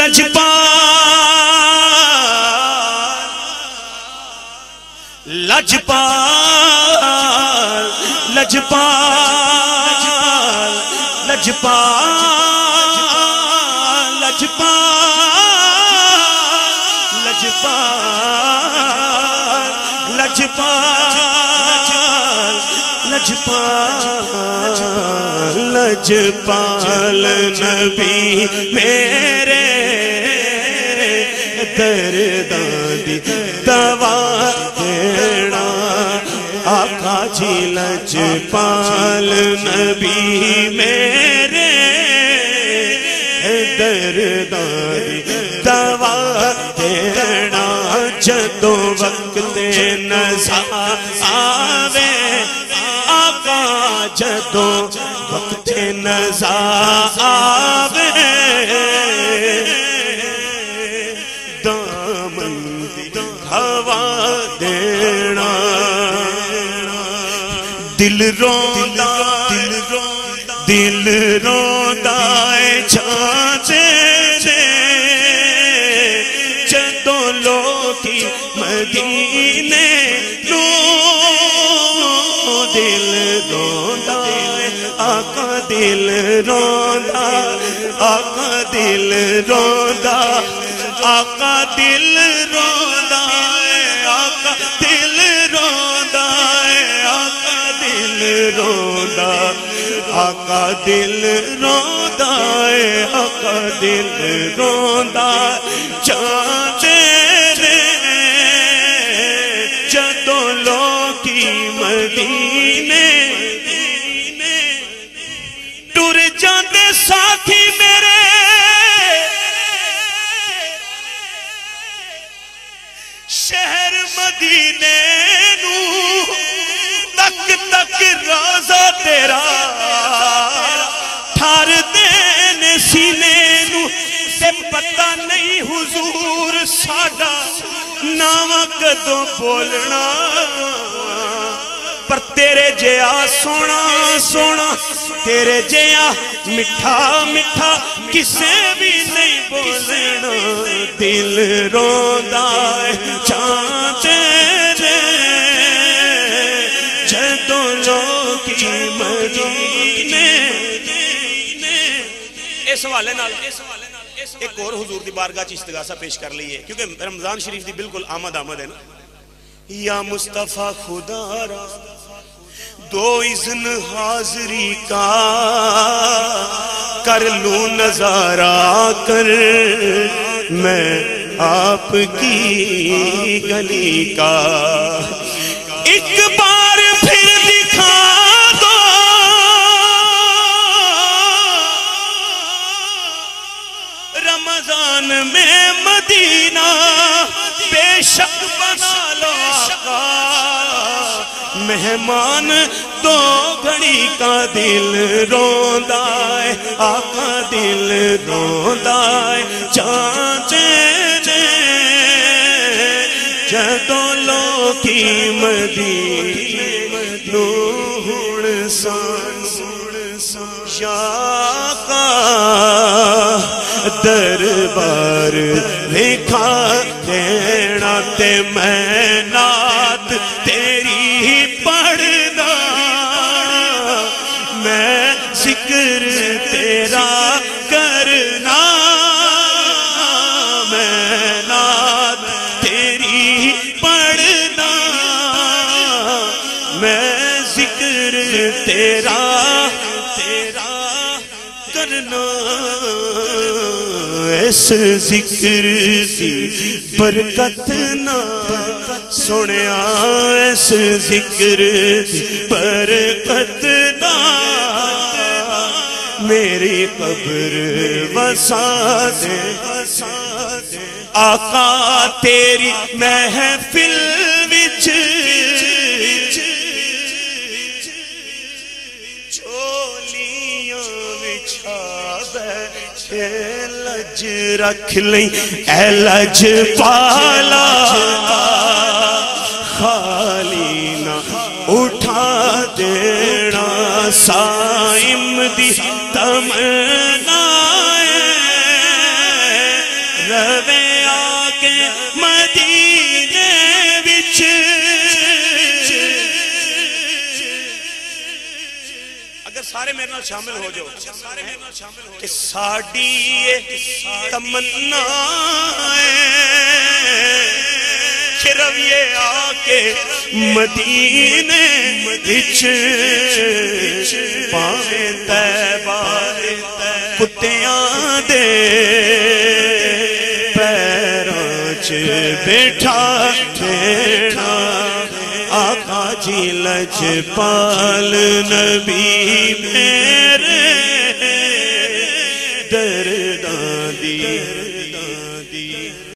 लजपा लजपा लजपा लजपा लजपा लजपा लजपा लजपा लजपाल नबी मेरे दर्दां दी दवा देना। आका जी लजपाल नबी मेरे। दर्दां दी दवा देना। जदों वक्त नजा आवे, आका जदों वक्त नजा आवे दिल रोंदा दिल रोंदा दिल रोंदा है छाचे दे जदों लोकी मदीने नो दिल रोंदा आका दिल रोंदा, आका दिल रोंदा, आका दिल रोंदा। आका दिल रोंदा है, आका दिल रोंदा। चाचे जदों मदीने साथी मेरे। शहर मदीने तेरा। ठर देन सीने ते पता नहीं हुजूर साडा नाम कदों बोलना। पर तेरे जया सोना सोना तेरे जया मिठा मिठा किसे भी नहीं बोलना। दिल रोंदा है इस हवाले एक और हुजूर दी बारगाह च इस्तगासा पेश कर लईए क्योंकि रमज़ान शरीफ दी बिल्कुल आमद आमद है ना। या मुस्तफ़ा खुदारा दो इज़न हाजरी का कर लू नज़ारा कर मैं आपकी गली का। एक बार में मदीना बेशक बना लो मेहमान तो घड़ी का दिल रोंदा है आका दिल रोंदा है चाचे ने जदों लोकी मदीने नू हुण सान हुण सान। का दरबार लिखा देना ते मैं नात तेरी पढ़ना। मैं ज़िक्र तेरा करना। मैं नात तेरी पढ़ना। मैं ज़िक्र तेरा तेरा करना, इस ज़िक्र की बरकत ना। सुनिया इस ज़िक्र की बरकत ना। मेरी कब्र वसा दे, आका तेरी महफिल विच। लज रख ली एलज लज पाला। खाली ना उठा देना साइम दी तमन्ना। सारे मेरे शामिल हो जाओ। कि साडी तमन्ना रविए आके मदीने विच पावे तैबा कुत्तियाँ दे पैरों च बैठा बैठा। जी लजपाल नबी मेरे